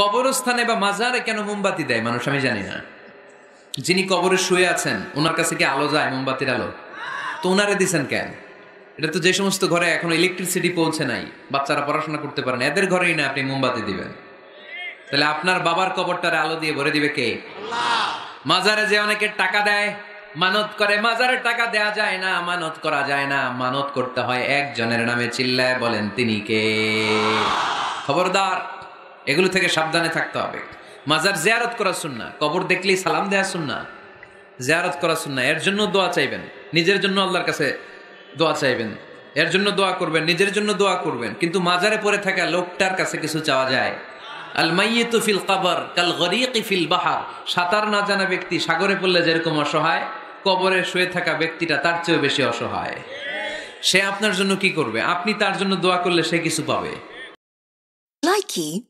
কবরস্থানে বা মাজারে কেন মোমবাতি দেয়? মানুষ আমি জানি না। যিনি কবরে শুয়ে আছেন ওনার কাছে কি আলো যায় মোমবাতির আলো? তো ওনারে দিছেন কেন? এটা তো যে সমস্ত ঘরে এখন ইলেকট্রিসিটি পৌঁছে নাই বাচ্চারা পড়াশোনা করতে পারে না। এদের ঘরেই না আপনি মোমবাতি দিবেন। তাহলে আপনার বাবার কবরটারে আলো দিয়ে ভরে দিবে কে? মাজারে যে অনেকে টাকা দেয় মানত করে। মাজারে টাকা দেয়া যায় না মানত করা যায় না। মানত করতে হয় একজনের নামে চিল্লায় বলেন তিনি কে? খবরদার। এগুলো থেকে সাবধানে থাকতে হবে। মাজার জিয়ারত করা শুননা কবর দেখলেই সালাম দেয়া শুননা জিয়ারত করা শুননা এর জন্য দোয়া চাইবেন, নিজের জন্য আল্লাহর কাছে দোয়া চাইবেন। এর জন্য দোয়া করবেন, নিজের জন্য দোয়া করবেন। কিন্তু মাজারে পড়ে থাকা লোকটার কাছে কিছু চাওয়া যায়। আল মাইয়িতু ফিল কবর কাল গরিকি ফিল বাহার। সাঁতার না জানা ব্যক্তি সাগরে পড়লে যেরকম অসহায়, কবরে শুয়ে থাকা ব্যক্তিটা তার চেয়েও বেশি অসহায়। সে আপনার জন্য কি করবে? আপনি তার জন্য দোয়া করলে সে কিছু পাবে। Likey